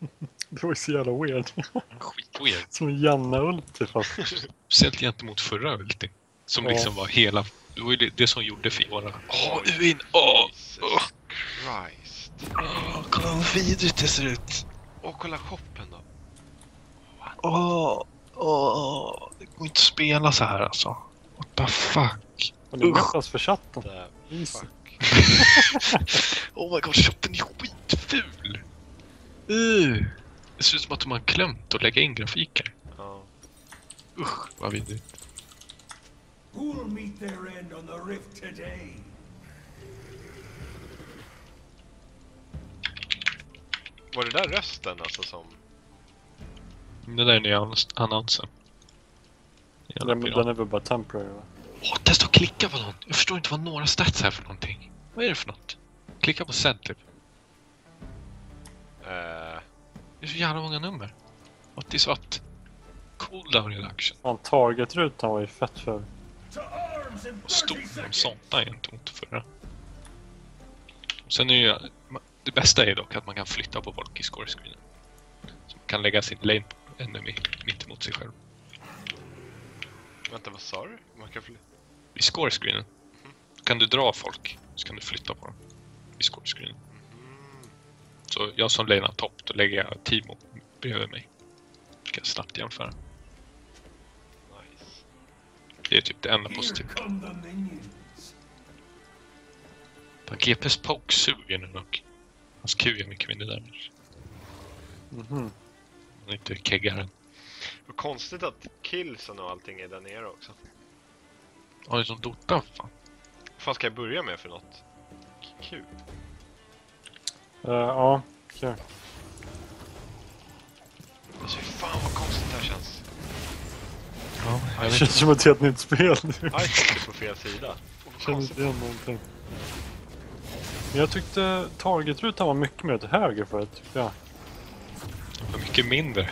Det var ju så jävla weird. Skitweird. Som en Janna-ulti fast... Speciellt gentemot förra ultin. Som Ja. liksom var hela... Det var ju det, det som gjorde Fiora. Åh, Uin! Åh! Åh! Christ. Åh, kolla vad vidrigt det ser ut! Och kolla shoppen då. Åh! Åh! Det går inte att spela så här alltså. What the fuck? Men det är för chatten. Fuck. oh my god, chatten är skitful! Uh. Det ser ut som att de har glömt att lägga in grafiker. Ja. Usch, vad vidrigt. Who'll meet their end on the rift today? Var det där rösten alltså som... Det där är nya annons- annonsen. Jävla Den, pirat. den är väl bara temporary va? Åh, testa att klicka på något. Jag förstår inte vad några stats är för någonting. Vad är det för något? Klicka på send typ. Eh, Det är så jävla många nummer. Och det är så att... Cooldown reduction. Fan, targetrutan var ju fett för. Och stor 30 som seconds! satan gentemot förra. Sen är ju... Det bästa är dock att man kan flytta på folk i scorescreenen. Så man kan lägga sin lane enemy mitt emot sig själv. vänta, vad sa du? Man kan fly- I scorescreenen kan du dra folk, så kan du flytta på dem. I scorescreenen. Så jag som lanear topp, då lägger jag Timo bredvid mig. Jag snabbt jämföra. Nice. Det är typ det enda positiva. GPs poke suger nu dock. Hans Q är mycket mindre damage. Mhm. Han är inte keggaren. Vad konstigt att killsen och allting är där nere också. Ja, det är som Dota. Fan. Vad fan ska jag börja med för något? K- Eh, ja, okej. Alltså fy fan vad konstigt det här känns. Ja, jag Det vet känns som ett helt nytt spel nu. Icon är på fel sida. Jag känner inte igen någonting. Men jag tyckte targetrutan var mycket mer till höger förut. tyckte jag. Det var mycket mindre.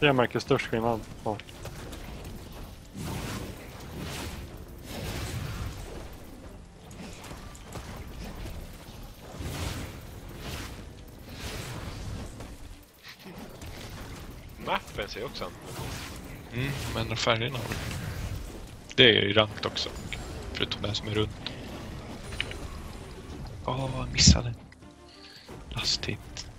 Det jag märker störst skillnad på. Det också. Mm, men färgerna. Det är ju rankt också. Förutom det som är runt. Åh, jag missade. Lastigt.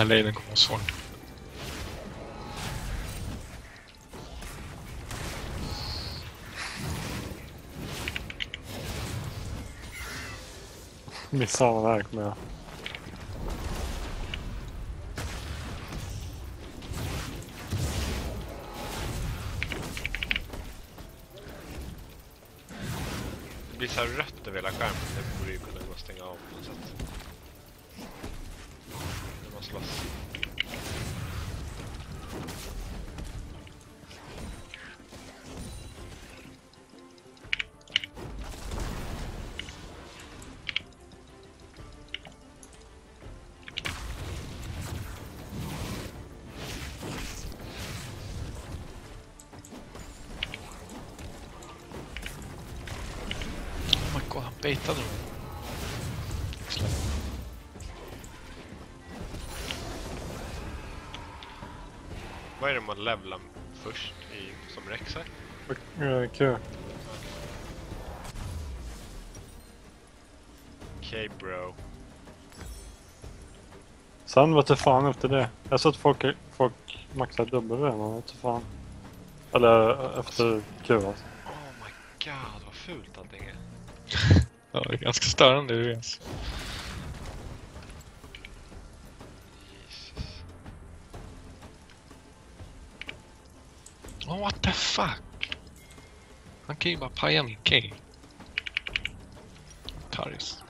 Här lanen kommer vara svår. Missade här kommer jag. Det blir så här rött över hela skärmen. Det borde ju gå Baitade dem. Vad är det man levlar först i, som Rexar? Eh, Kul. Okej bro. Sen vet jag fan efter det. Jag såg att folk, folk maxar W, men vet inte fan. Eller eh, efter Q alltså. Oh my god vad fult allting är. Det är ganska störande. Det är Jesus. Oh, what the fuck? Han kan ju bara paja min key. Taris.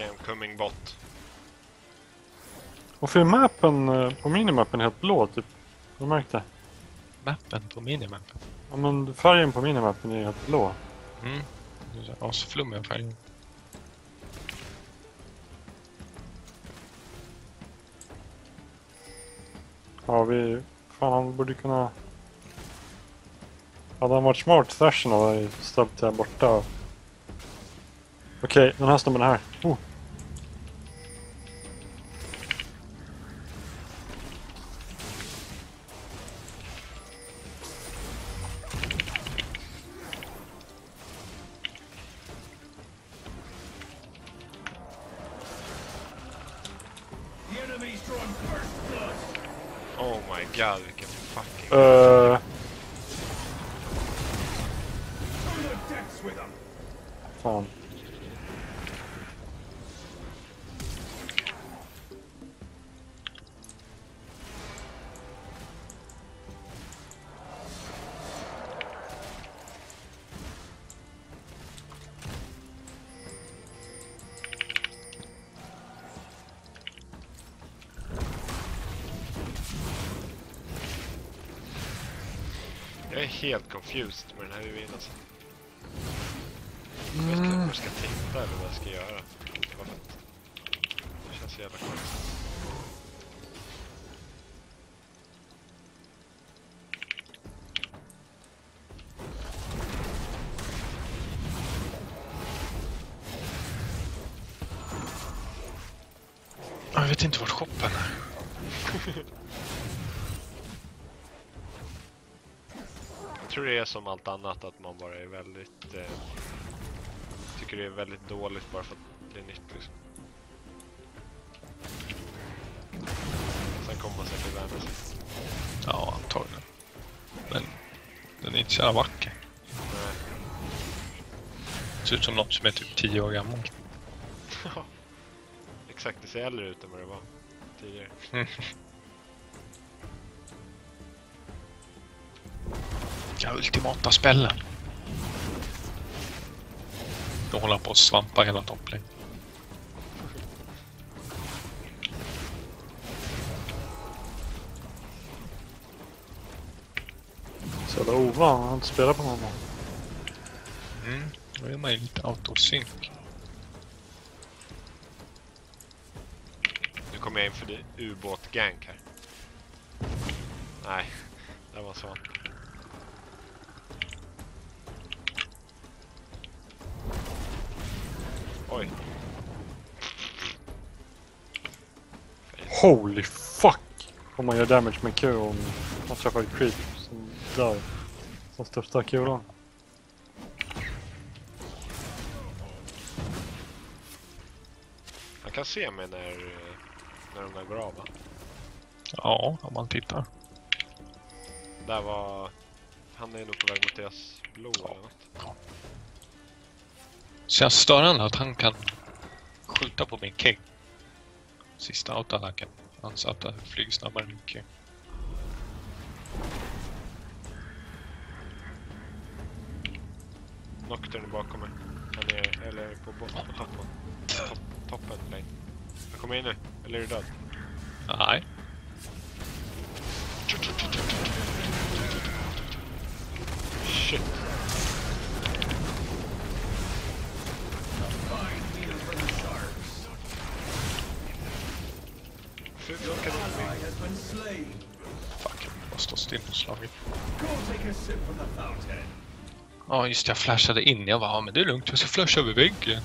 Okej, I'm coming bot. Varför är mappen eh, på minimappen helt blå typ? Har du märkt det? Mappen på minimappen. Ja men färgen på minimappen är helt blå. Mm. Asflummiga färger. Ja vi... Fan han borde kunna... Hade han varit smart Thrashen hade jag ställt där borta. Okej, den här snubben är här. Oh. Jag är helt confused med den här revyn alltså. Jag vet inte om jag ska titta eller vad jag ska göra. Det känns så jävla konstigt. Är som allt annat att man bara är väldigt... Eh, tycker det är väldigt dåligt bara för att det är nytt liksom. Sen kommer man säkert vänja sig. Ja, antagligen. Men den är inte så jävla vacker. Nej. Ser ut som något som är typ 10 år gammal. Exakt, det ser äldre ut än vad det var tidigare. Ja, ultimata spellen. De håller på att svampa hela topplane. Så jävla ovan. Har inte spelat på någon. Mm. Då är man ju lite autosync. Nu kommer jag in för det ubåt-gank här. Nej, det var svant. Oj. Holy fuck! Om man gör damage med Q om man träffar ett creep som dör. Som största kulan. Man kan se mig när, när de där går av va? Ja, om man tittar. Där var... Han är nog på väg mot deras blå eller något. Så jag störande att han kan skjuta på min king. Sista autoattacken. Han satte flyg snabbare än king. Nocturne är bakom mig. Han är, eller på, på toppen. Topp, toppen lane. Han kommer in nu. Eller är du död? Nej. Shit. Fuck, jag bara stå still och slagit. Ja, just det. Jag flashade in. Jag bara, ja, men det är lugnt. Jag ska flasha över väggen.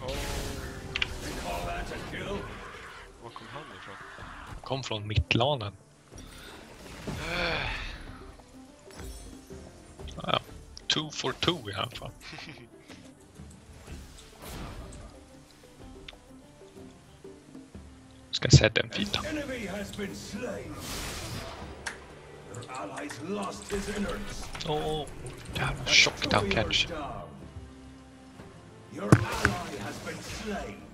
Oh, var kom han ifrån? Kom från mittlanen. Ja, two for two i alla fall. Ska se den filen. Enemy has been slain. Your allies lost his innards. Åh, jävla tjock down catch. Warriors down. Your ally has been slain.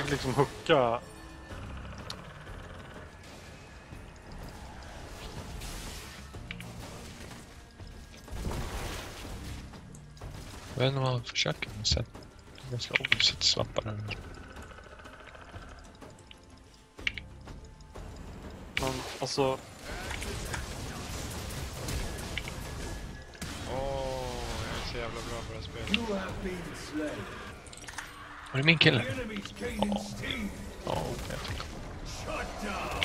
Försöker liksom hooka... Jag vet inte vad han försöker med sen. Det är ganska ovissigt svampar över. Men alltså... Åh, jag är så jävla bra på det här spelet. You have been slain. Var det min kille? Ja. Shut down.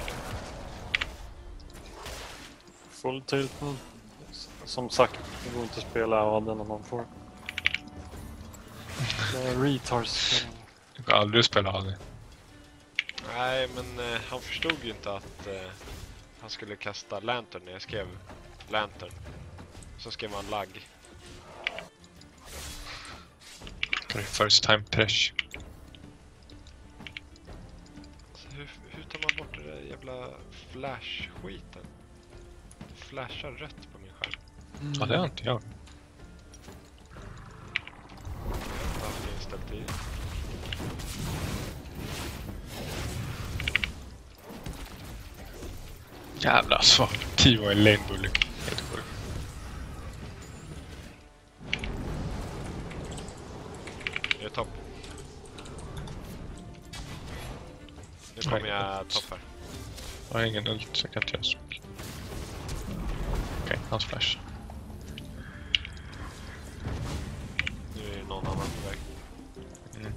Full tilt nu. Som sagt, det går inte att spela AD när man får... Det är retards. Du kan aldrig spela AD. Nej, men eh, han förstod ju inte att eh, han skulle kasta Lantern när jag skrev Lantern. Så skrev han lagg. First time press. Hur, hur tar man bort det där jävla flash-skiten? Det flashar rött på min skärm. Ja, det har inte jag. Inställt i. Jävla svag. Tio i lane bully. Det är topp. Nu kommer jag topp här. Jag har ingen ult så jag kan inte göra så mycket. Okej, hans flash. Nu är det någon annan på väg. Mm.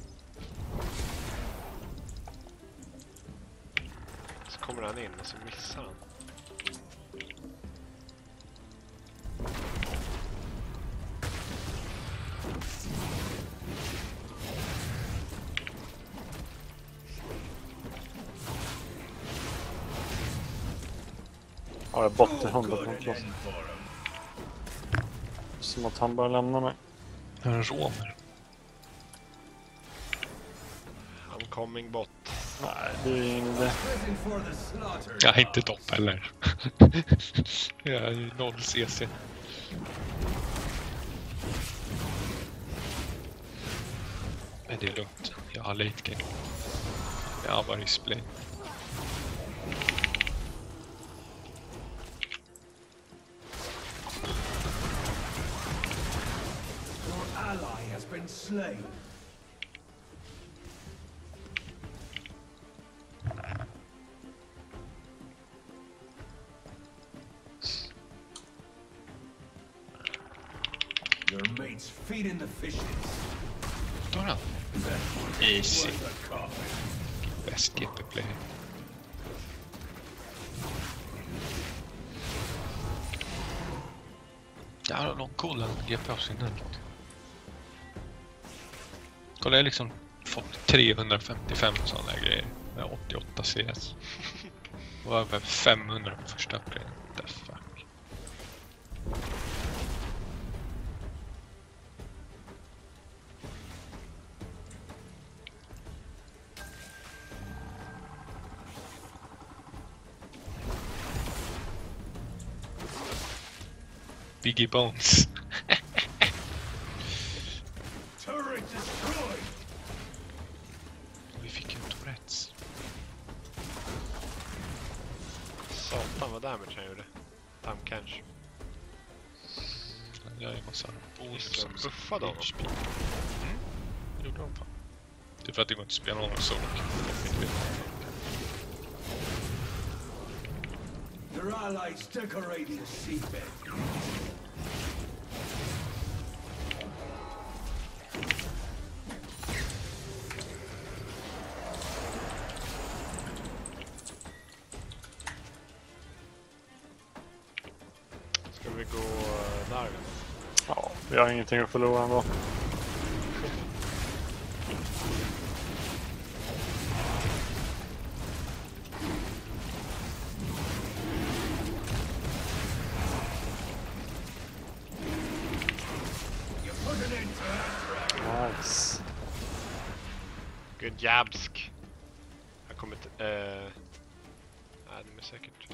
Så kommer han in och så missar han. Ja, jag bott i No 100 good punkt. end for him. Som att han börjar lämna mig. En romer. I'm coming bot. Nej, det är slaughter. Jag är inte topp heller. jag är noll CC. Men det är lugnt. Jag har late game. Jag har bara display. Been slain. Your mates feeding the fishes. Då då. Easy. Was the coffin. Bäst GP-play. Jävlar, de coola GP av sin ult. Kolla, jag har liksom fått 355 sådana här grejer med 88 CS. Och över 500 på första upgraden. The fuck. Biggie Bones. Tam Kench. Han gör ju massa Just bonus. det, buffade honom. HP. Mm, det gjorde de fan. Det är för att det går inte att spela någon solo. Your allies decorating the seabed. Ingenting att förlora ändå. Nice. Good jabsk. Jag kommer inte... Uh... Nej, de är säkert...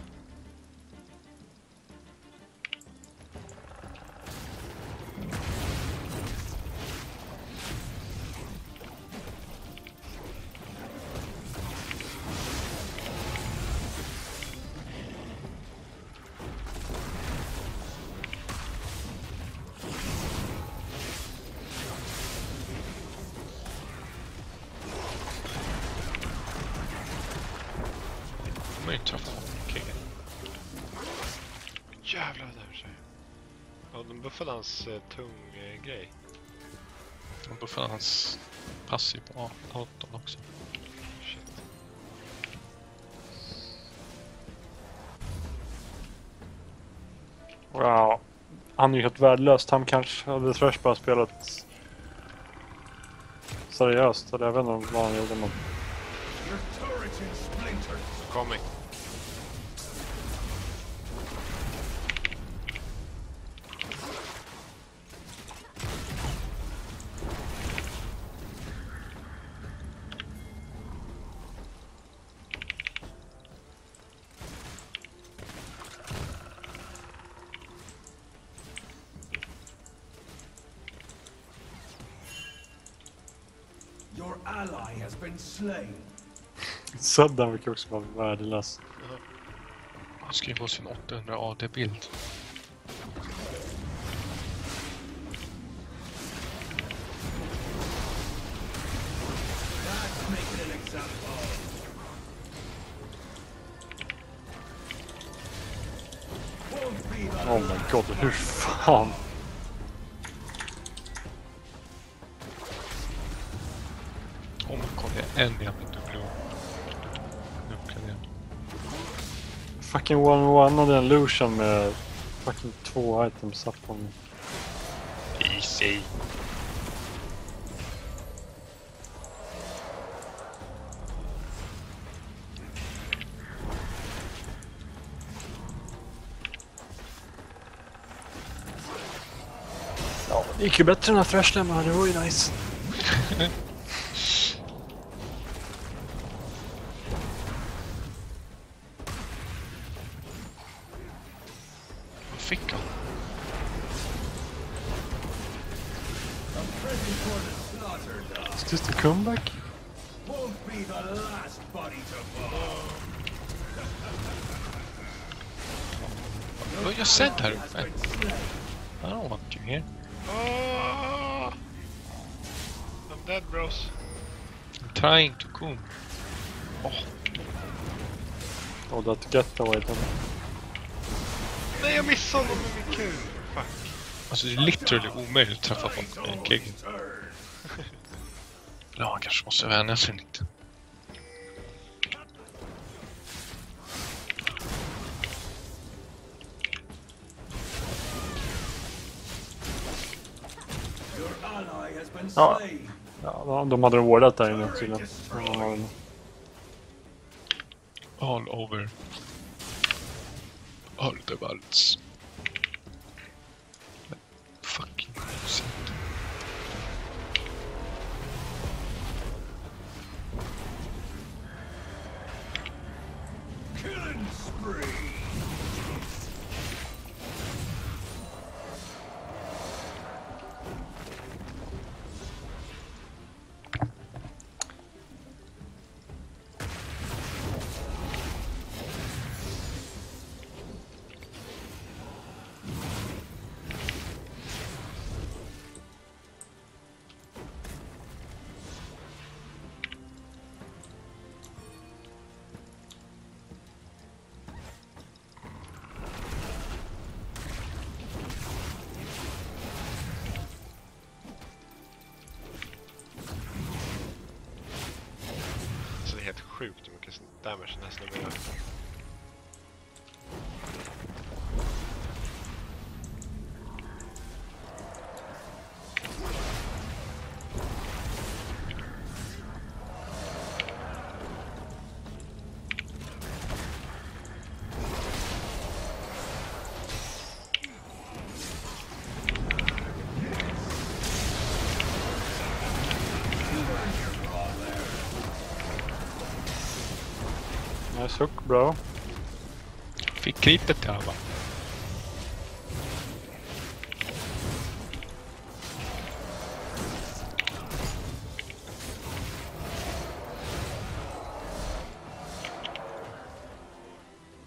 Hans eh, tung eh, grej. De buffar hans passiv på 18 också. Shit. Wow. Han är ju helt värdelös. Han kanske hade Thresh bara spelat seriöst. Eller jag vet inte vad han gjorde. Men... Your turret. Coming. Your ally has been slain. Sudden verkar också vara värdelös. Han ska ju få sin 800 AD-bild. That's making an example. Won't be the Oh my god, hur fan? En jävla dubbel uppgradering. Fucking one-one-ade en Lucian med fucking två items satt på mig. Easy. Ja, det gick ju bättre när Thresh lämnade, det var ju nice. comeback? Won't be the last body to fall. Vad jag sett här Has uppe? I don't want you here. Oh! I'm dead bros. I'm trying to come. Oh. oh, that getaway then. Nej, jag missade honom med min kul. Fuck. Alltså det är literally omöjligt att träffa på en kegg. Ja, han kanske måste vänja sig lite. Ja. Ja, de- de hade wardat där inne tydligen. All over. All the worlds. Sjukt hur mycket damage den här snubben gör. Nice bro. Fick gripet där va?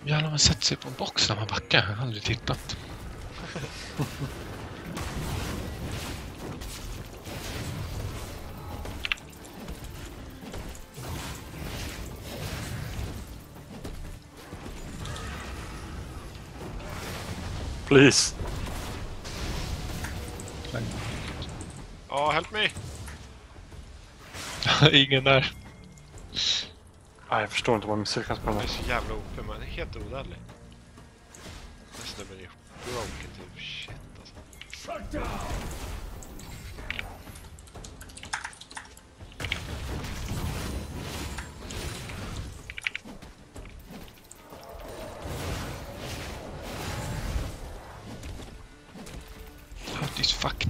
Jävlar, man sätter sig på en box när man backar. Jag har aldrig tittat. Please. Ja, help me! Ingen där. Nej, jag förstår inte vad misslyckas på den Jag är här. så jävla OP, man är helt odödlig. Den här snubben är broken typ. Shit alltså.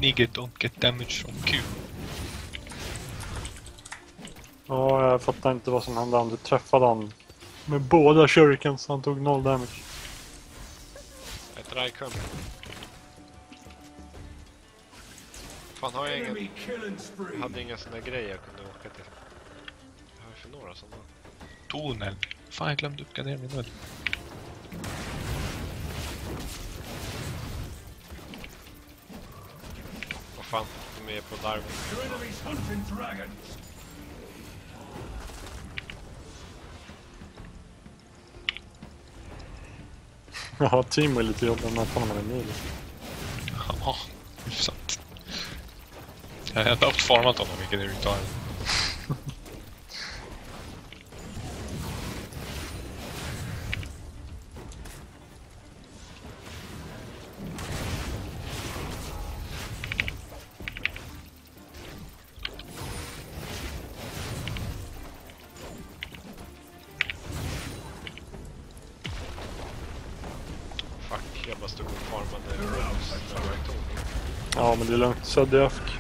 Nigger don't get damage from Q. Ja, jag fattar inte vad som hände om du träffade han med båda shurikens. Han tog noll damage. Ett Raikön. Fan, har jag ingen... Jag hade inga såna grejer jag kunde åka till. Vad har jag för några sådana? Tunnel. Fan, jag glömde uppgradera min ull. De är på Darwin. Ja, Timo är lite jobbig med honom är mil. Ja, hyfsat. Jag har haft farmat honom, vilket är inte har. Men det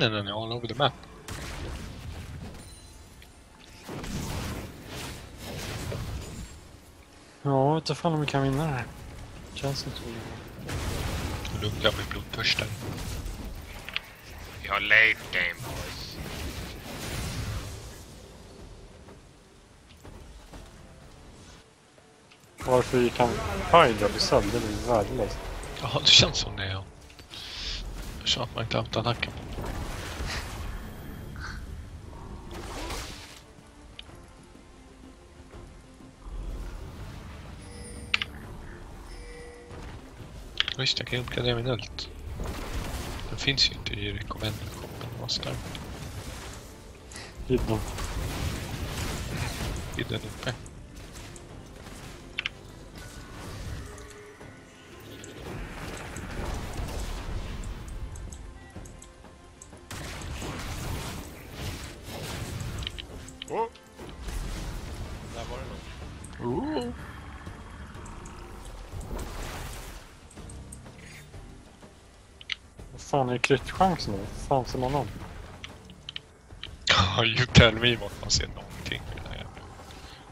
Kennan är all over the map. Ja, vet inte fan om vi kan vinna det här. Känns inte så. Lugn, jag blir blodtörstare. Vi har late game boys. Varför gick han Hydra blir sedd? Det blir värdelöst. Ja, det känns som det, ja. Jag känner att man inte har haft attacken. Visst, jag kan uppgradera min ult. Den finns ju inte i. Måste Hidden. i den uppe. Kritchans nu? Fan ser man om? Ja, you tell me vart man ser någonting. i det här jävla-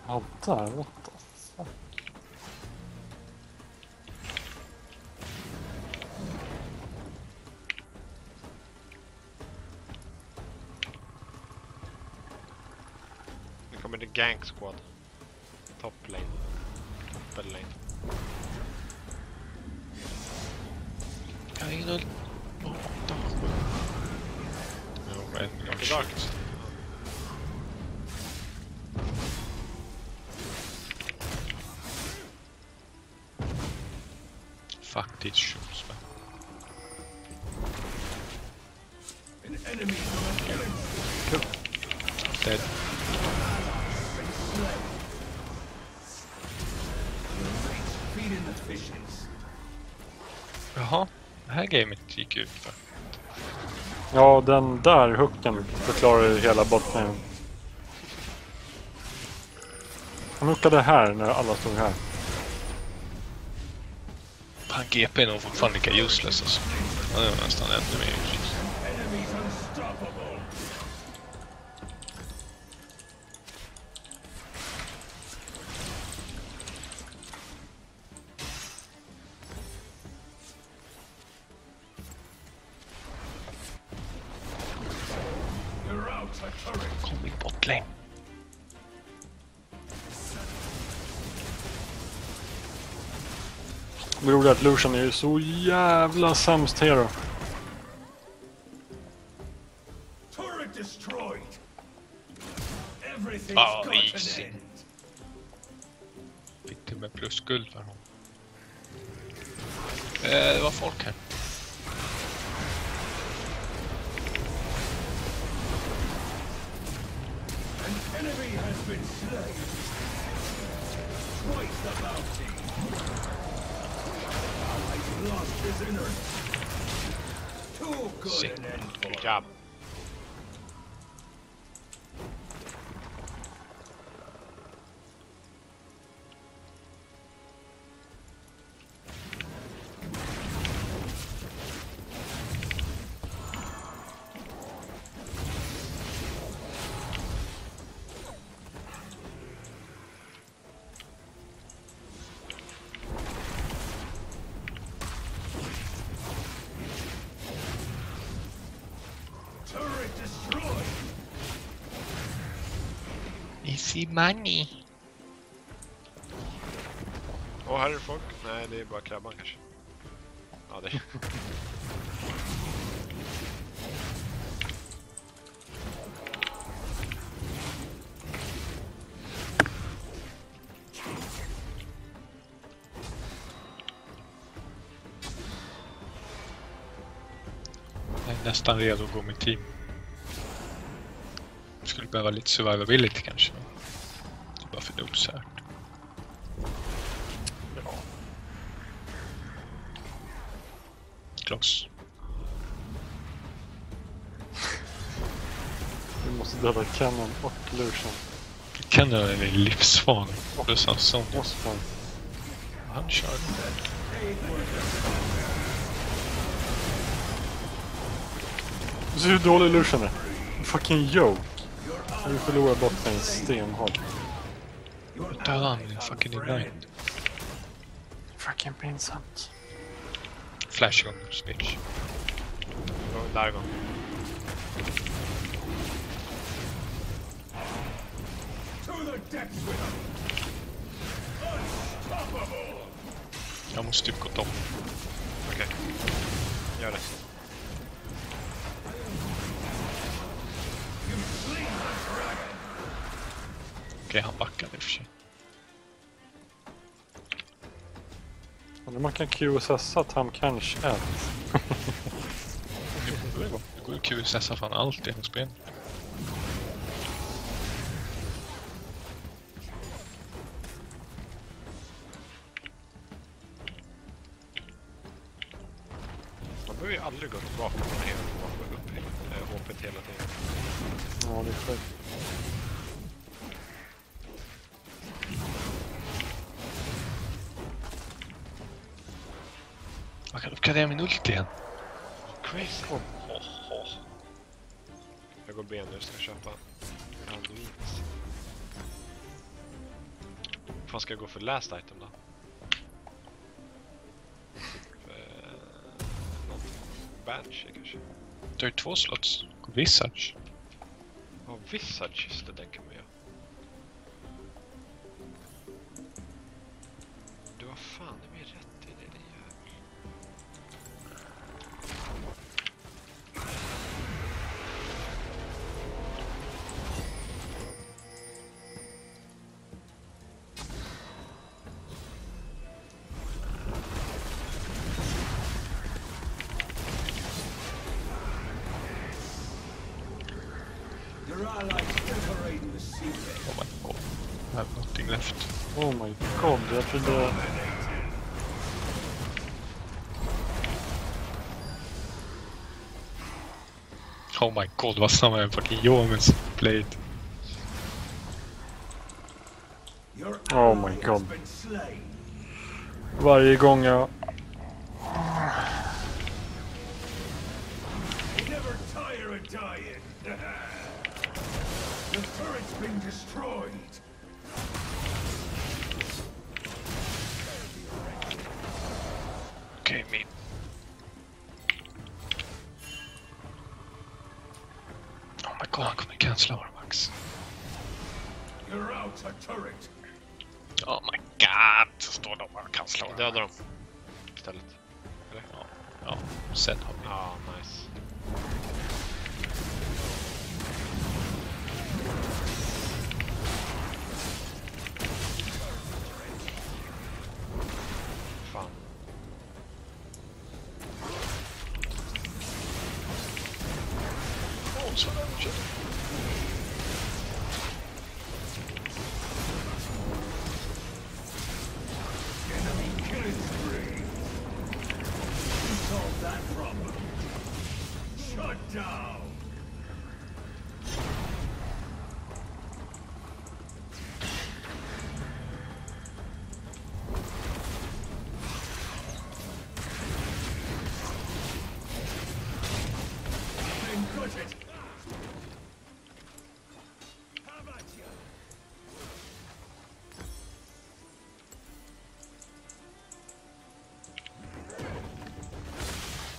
Ja, där. What the fuck? Nu kommer det Gank Squad. top lane. Top lane. Jag har ingen ult. Åh, åtta, sju. Jo, en miljard Till Dark. tjugo. Fuck these shoes, man. An enemy from an killing Dead. Your mates feed in the fishes. Jaha, det här gamet gick ut för. Ja, den där hooken förklarar ju hela bottningen. Han hookade här när alla stod här. Han GP är nog fortfarande lika useless alltså. Han är nästan ännu mer useless. Lucian är ju så jävla sämst hero. Everything's Oh, easy. Fick till och med plus guld för honom. Eh, det var folk här. Enemy has been slain. Twice the bounty. Sick. an end for Good job. Money. Åh, här är det folk. Nej, det är bara krabban kanske. Ja, det... Jag är nästan redo att gå med team. Skulle behöva lite survivability kanske. Men Det är noobs här. Kloss. Vi måste döda Cannon och Lucian. Kenner är livsfarlig. Plus son. Måste han. Kör. Du ser hur dålig Lucian är. Fucking joke. Vi förlorar botten stenhårt. Döda han i fucking ignite. Fucking pinsamt. Flash. Gå with him. Unstoppable. Jag måste typ gått om. Okej. Gör det. Okej, han backade i och för sig. Man kan QSS att han kanske är. Det går ju QSS fan allt i hans spel. Man behöver ju aldrig gå tillbaka hela. Man får upp eh, HP hela tiden. Ja, det är sjukt. Kan uppgradera min ult igen. Crazy. Oh, oh. Jag går ben nu, ska köpa Unleash. Vad ska jag gå för last item då? För, någonting. Banshee kanske? Du har ju två slots. Visage. Ja, Visage, just det, den kan man göra. Oh my god, vad snabb jag är fucking Yomens blade. Your Oh my ally has God. been slain. Varje gång jag... You never han max. Turret. Oh my god, så står de och cancelar vår Döda dem. Istället. Ja, ja, sen har vi... Ja, nice.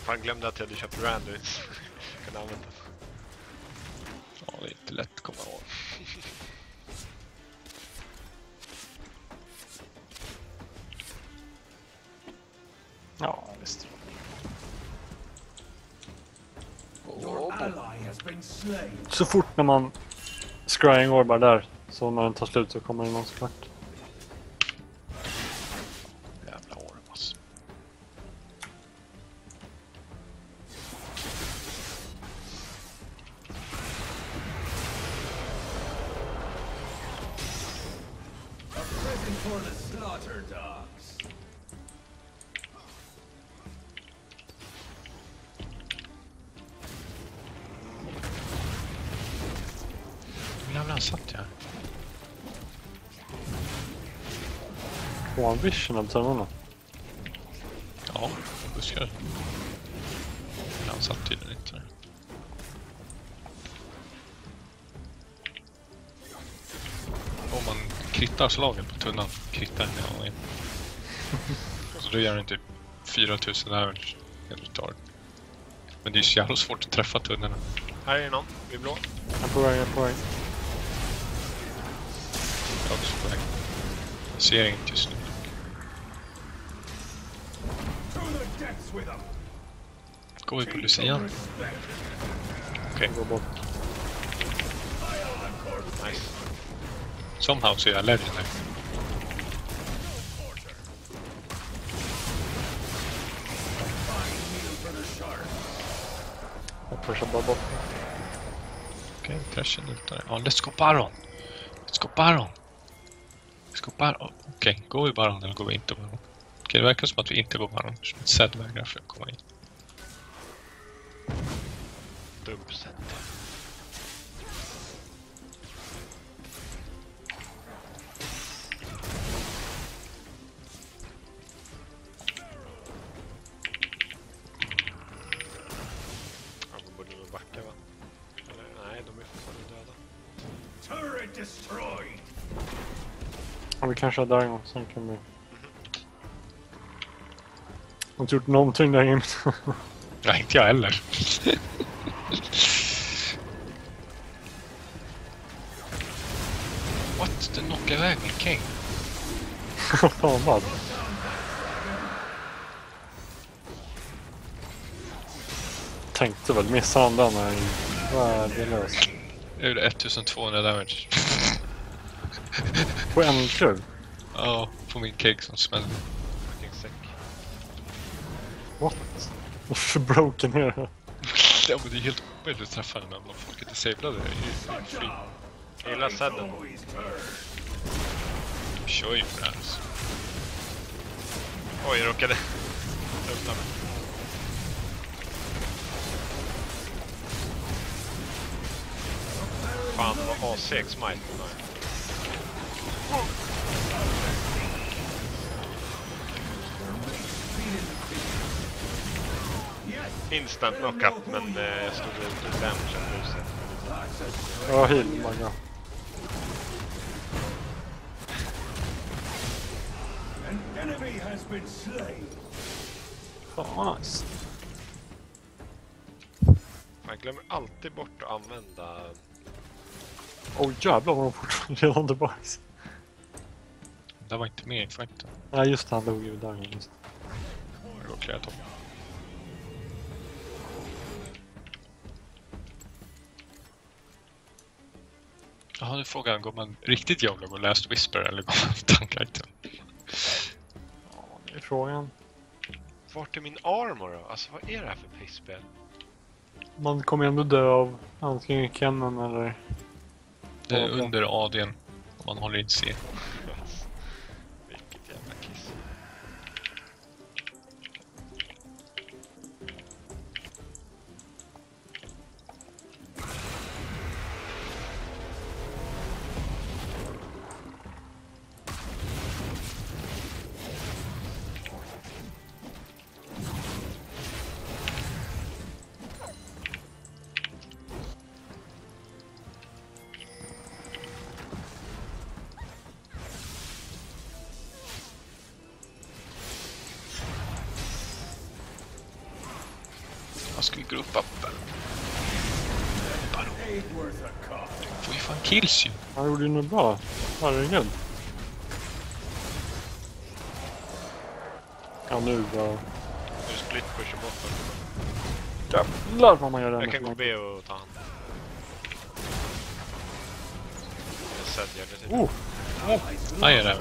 Fan glömde att jag hade köpt Randuins. Kan använda. Ja, det är inte lätt att komma ihåg. Ja, visst. Så fort när man scrying orbar där, så när den tar slut så kommer det någon såklart. Av tunnlarna? Ja, buskar. Men han satt tydligen inte där. Om man krittar slaget på tunnan, krittar in. Så då gör den typ 4000 damage när du tar. Men det är så jävla svårt att träffa tunnorna. Här är någon. Vid blå. Jag är på väg, jag är på väg. Jag är också på väg. Jag ser inget just nu. Går vi på Lucian? Okej. Går bort. Nice. Somehow så är jag legendary. Jag pushar bara bort. Okej, Trashen lutar. Ja, let's go Baron! Let's go Baron! Let's go Baron. Okej, går vi Baron eller går vi inte Baron? Okej, det verkar som att vi inte går Baron. eftersom Zed vägrar för att komma in. Dubbset. Ja, då borde nog backa va? Eller, nej, de är fortfarande döda. Turret destroyed. Ja, vi kanske är där en gång, sen kan vi... Jag har inte gjort någonting där inne. Nej, inte jag heller. What? Den knockade iväg min king. Fan vad. Tänkte väl missa han den, men värdelös. Jag gjorde 1200 damage. På en klubb? Ja, på min keg som smällde. Fucking säck. What? Varför broken är det? Ja, men det är helt jobbigt att träffa den om folk är disablade i i flyg. Jag gillar sedden. Kör ju på det här. Så. Oj, jag råkade öppna mig. Fan, var A6 smite. Instant knockup, men eh, jag stod ut damage av huset. Ja, heal. My enemy has been slain. Fan vad nice. Jag glömmer alltid bort att använda... Åh oh, jävlar vad de fortfarande redan tillbaks. Det var inte med i fighten. Nej just det, han dog ju där. Just. Jag går klätt upp. Jaha, nu frågar han, går man riktigt Diablo och Last Whisper eller går man det är frågan. Vart är min armor då? Alltså vad är det här för pissspel? Man kommer ändå dö av antingen Kennen eller... Det är under ADn. Man håller in C. kills ju. Han gjorde ju något bra. Herregud. Ja nu då. Nu split pusher botten. Jävlar vad man gör Jag kan gå det. B och ta hand. Jag säljer det typ. Oh! Aj, är det.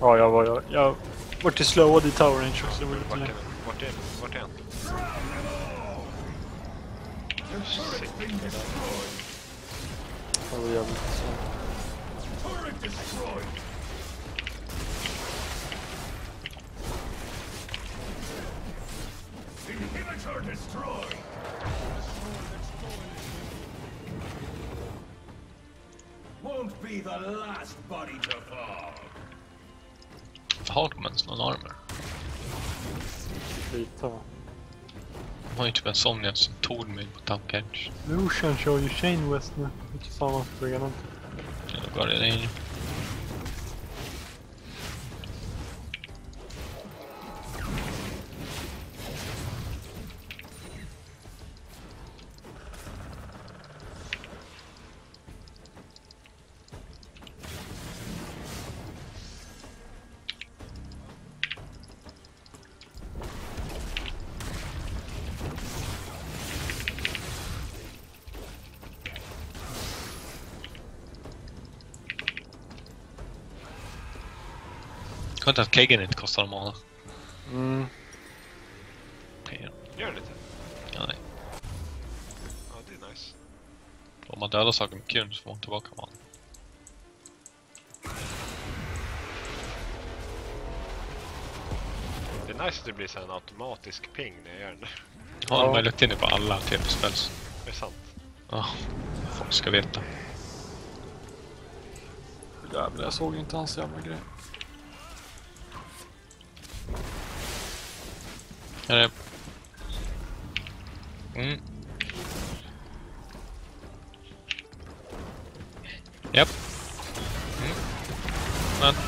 Ja, jag var... Jag, jag var till slowad i tower range också. Det var Vart är? Vart är? Vart är den? Det var jävligt så. Turret destroyed. Inhibitor destroyed. Won't be the last body to fall. Har de ens har ju typ en Somnia som tog mig på Tank Edge. Lucian kör ju Shane West nu. Tillsammans med Regan. Jag går det in. Skönt att keggen inte kostar en mana. Mm. Pengar. Gör det lite? Ja, nej. Ja, det är nice. Om man dödar saker med kun så får man tillbaka mana. Det är nice att det blir så en automatisk ping när jag gör den. Jag har Ja. ja. möjlighet in på alla TP-spels. Det är sant. Ja, folk ska veta. Jävlar, jag såg inte hans jävla grej. Här är... Mm. Japp.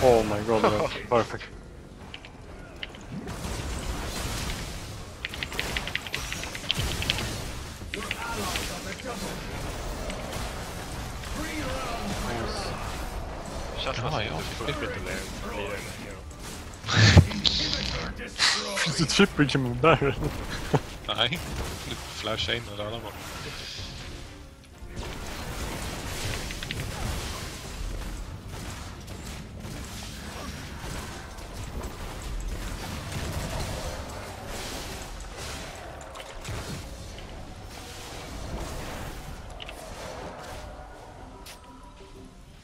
Oh my god, det var perfect. Nice. Känns Ja, nästan ja. lite fuffigt att bli- Het is het schippuntje moet daar. Nee, de fluis heen naar allemaal.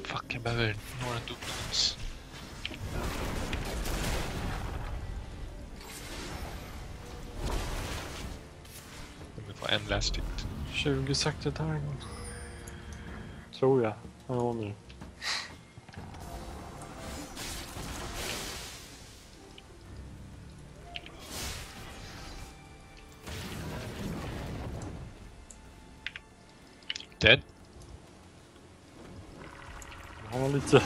Fucking baboon. Vi får en last hit. 20 sakta targen. Tror jag. Ja, nu. Dead. Han var lite Are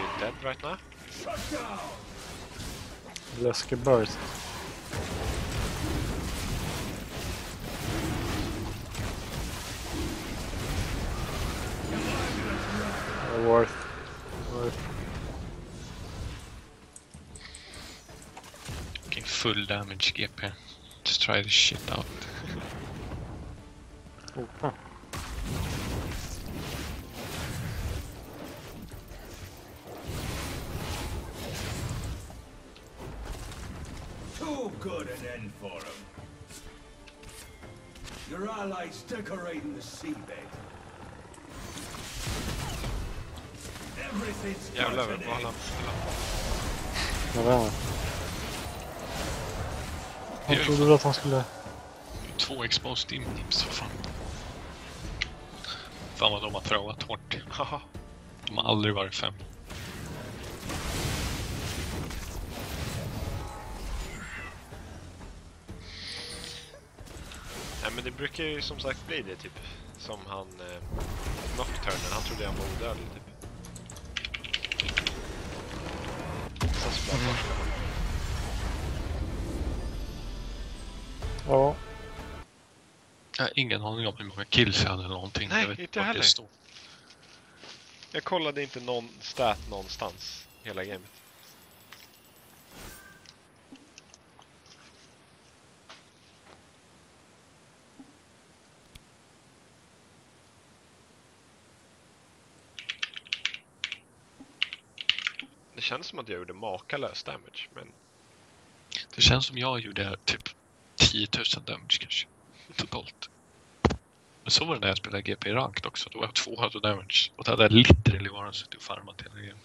you dead right now? Shut down! läskig burst. Full damage GP. Just try this shit out. Oh, fan. Too good an end for him. Your allies decorating the seabed. Everything's got Jävlar, an vad håller end. han Jag vet inte. Han Det är trodde att han skulle... Två exposed imnips, för fan. Fan vad de har throwat hårt. Haha. De har aldrig varit fem. Nej men det brukar ju som sagt bli det typ. Som han... Eh, Nocturnen, han trodde han var odödlig typ. Sen så bara torskade Ja. Jag har ingen aning om hur många kills hade eller någonting. Nej, jag vet inte heller. Jag kollade inte någon stat någonstans hela gamet. Det känns som att jag gjorde makalös damage, men Det känns som jag gjorde typ 10 000 damage kanske. Totalt. Men så var det när jag spelade GP Ranked också. Då var jag 200 damage. Och då hade jag literally bara suttit och farmat hela grejen.